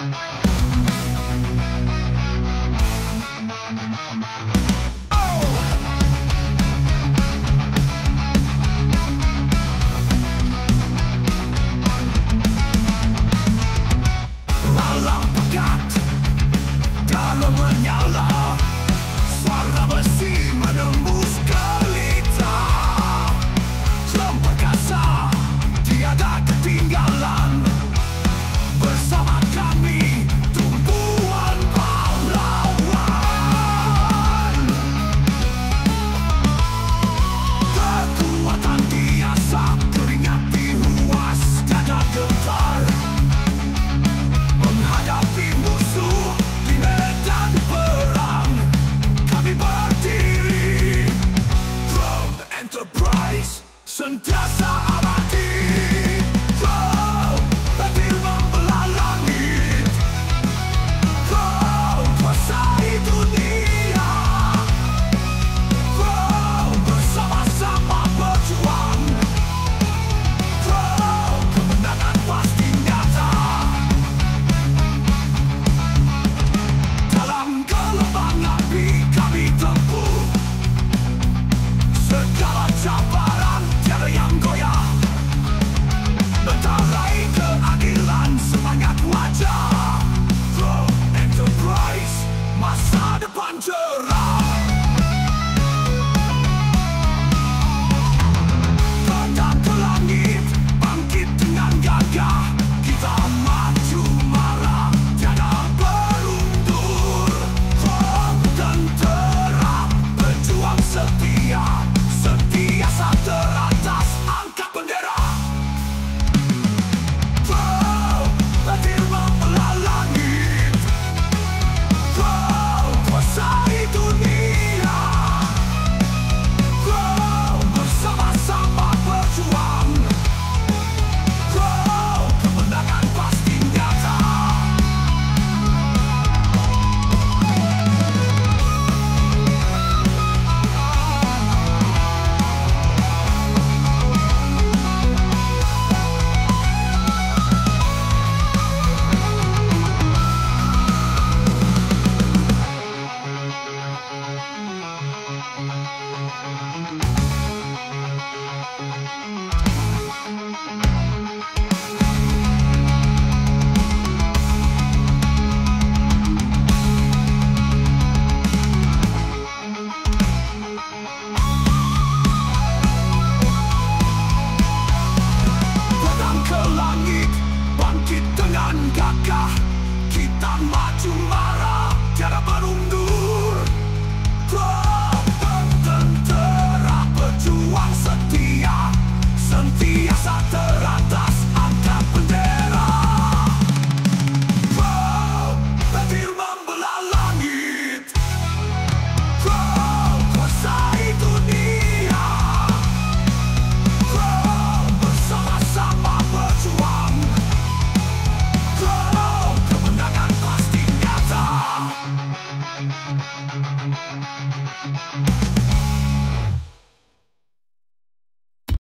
Bye. Thank you.